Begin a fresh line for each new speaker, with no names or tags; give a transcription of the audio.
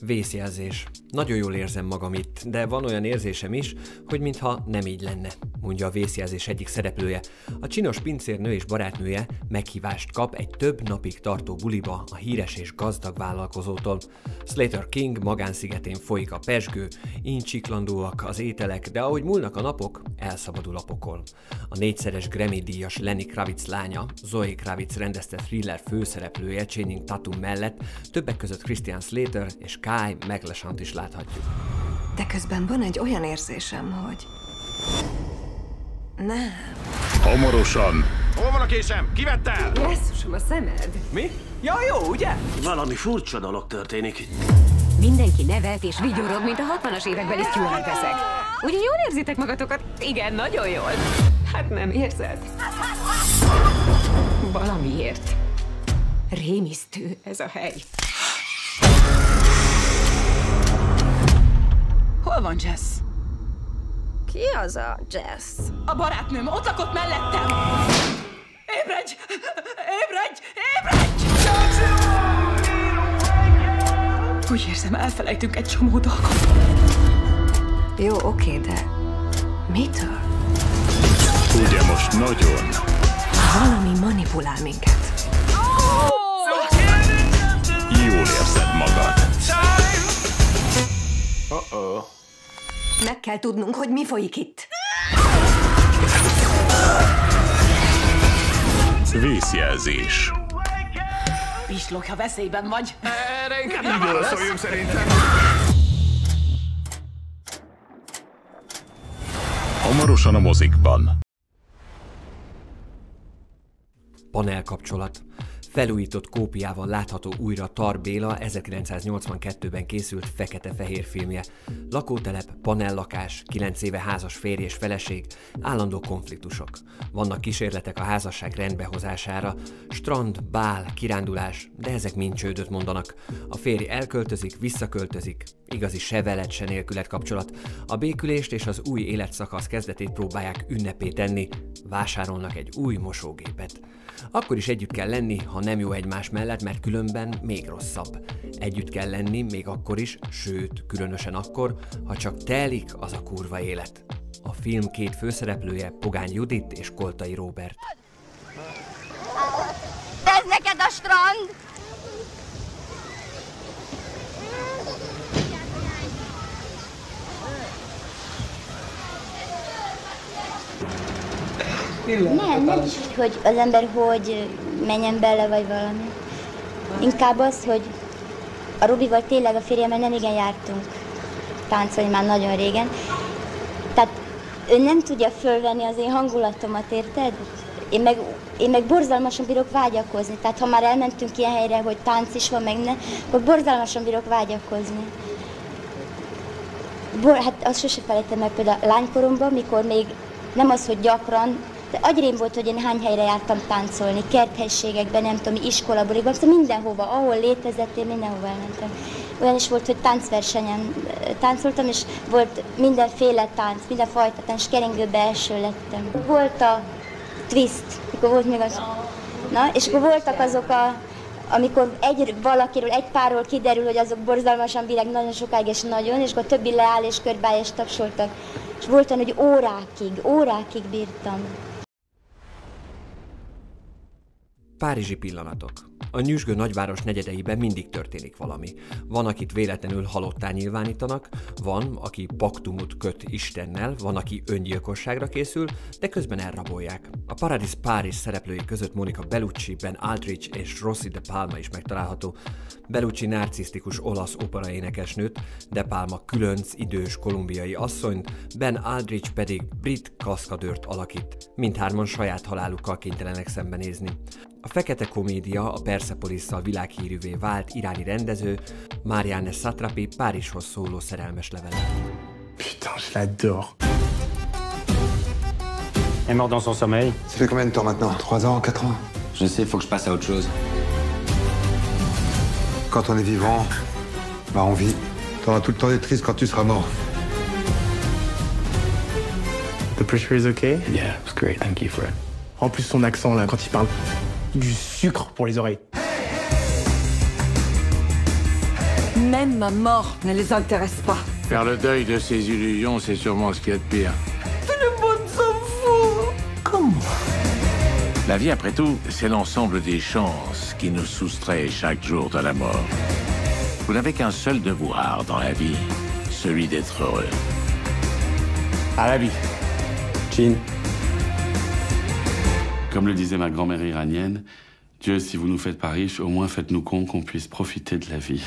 Vészjelzés. Nagyon jól érzem magam itt, de van olyan érzésem is, hogy mintha nem így lenne, mondja a vészjelzés egyik szereplője. A csinos pincérnő és barátnője meghívást kap egy több napig tartó buliba a híres és gazdag vállalkozótól. Slater King magánszigetén folyik a pesgő, incsiklandóak az ételek, de ahogy múlnak a napok, elszabadul a pokol. A négyszeres Grammy díjas Lenny Kravitz lánya, Zoe Kravitz rendezte thriller főszereplője Channing Tatum mellett, többek között Christian Slater és Kai Meglesant is láthatjuk.
De közben van egy olyan érzésem, hogy... Nem.
Hamarosan
Hol van a késem? Kivett el?
Jesszusom, a szemed.
Mi? Ja, jó, ugye?
Valami furcsa dolog történik itt.
Mindenki nevet és vigyorog, mint a 60-as évekbeli stewardeszek. Ugye jól érzitek magatokat? Igen, nagyon jól. Hát nem érzed? Valamiért. Rémisztő ez a hely.
Hol van Jess?
Ki az a Jess?
A barátnőm ott lakott mellettem! Ébredj! Ébredj! Ébredj! Úgy érzem, elfelejtünk egy csomó dolgot.
Jó, oké, de... Mitől?
ugye most nagyon
Valami manipulál minket. Meg kell tudnunk, hogy mi folyik itt.
Vészjelzés.
Pislogj, ha veszélyben vagy.
Erre inkább nem válaszoljunk szerintem.
Hamarosan a mozikban.
Panelkapcsolat. Felújított kópiával látható újra Tar Béla 1982-ben készült fekete-fehér filmje. Lakótelep, panellakás, 9 éve házas férj és feleség, állandó konfliktusok. Vannak kísérletek a házasság rendbehozására, strand, bál, kirándulás, de ezek mind csődöt mondanak. A férj elköltözik, visszaköltözik, igazi se se nélkület kapcsolat. A békülést és az új életszakasz kezdetét próbálják ünnepé tenni, vásárolnak egy új mosógépet. Akkor is együtt kell lenni, ha nem jó egymás mellett, mert különben még rosszabb. Együtt kell lenni még akkor is, sőt, különösen akkor, ha csak telik az a kurva élet. A film két főszereplője Pogány Judit és Koltai Róbert.
Ez neked a strand?
Nem, nem is hogy az ember hogy menjen bele, vagy valami. Inkább az, hogy a Robival tényleg a férjemmel nem igen jártunk táncolni már nagyon régen. Tehát ő nem tudja fölvenni az én hangulatomat, érted? Én meg, én meg borzalmasan bírok vágyakozni. Tehát ha már elmentünk ilyen helyre, hogy tánc is van, meg ne, akkor borzalmasan bírok vágyakozni. Bor, hát azt sose felejtem meg például lánykoromban, mikor még nem az, hogy gyakran, de agyrém volt, hogy én hány helyre jártam táncolni, kerthelységekben, nem tudom, iskolabulikban, szóval mindenhova, ahol létezett, én mindenhova elmentem. Olyan is volt, hogy táncversenyen táncoltam, és volt mindenféle tánc, mindenfajta tánc, keringőbe első lettem. Volt a twist, mikor volt még az... Na, és akkor voltak azok a amikor egy valakiről, egy párról kiderül, hogy azok borzalmasan bírák nagyon sokáig és nagyon, és akkor a többi leáll és körbeáll és tapsoltak. És volt olyan, hogy órákig, órákig bírtam.
Párizsi pillanatok. A nyüzsgő nagyváros negyedeiben mindig történik valami. Van, akit véletlenül halottá nyilvánítanak, van, aki paktumot köt Istennel, van, aki öngyilkosságra készül, de közben elrabolják. A Paradis Párizs szereplői között Monica Bellucci, Ben Aldrich és Rossi De Palma is megtalálható. Bellucci narcisztikus olasz operaénekesnőt, De Palma különc, idős kolumbiai asszonyt, Ben Aldrich pedig brit kaszkadőrt alakít. Mindhárman saját halálukkal kénytelenek szembenézni. A fekete komédia a Persepolisszal világhírűvé vált iráni rendező Marianne Satrapi Párizshoz szóló szerelmes levele.
Putain, je l'adore.
est mort dans son sommeil.
Ça fait combien de temps maintenant? 3 ans, 4 ans
Je sais, faut que je passe à autre chose.
Quand on est vivant, bah on vit. T'auras tout le temps d'être triste quand tu seras mort.
The pressure is okay?
Yeah, it was great. Thank you for it.
En plus, son accent, là, quand il parle, du sucre pour les oreilles.
Même ma mort ne les intéresse pas.
Faire le deuil de ses illusions, c'est sûrement ce qu'il y a de pire.
Tout le monde s'en fout.
Comment La vie, après tout, c'est l'ensemble des chances qui nous soustraient chaque jour de la mort. Vous n'avez qu'un seul devoir dans la vie, celui d'être heureux.
À la vie. Jean.
Comme le disait ma grand-mère iranienne, Dieu, si vous nous faites pas riches, au moins faites-nous cons qu'on puisse profiter de la vie.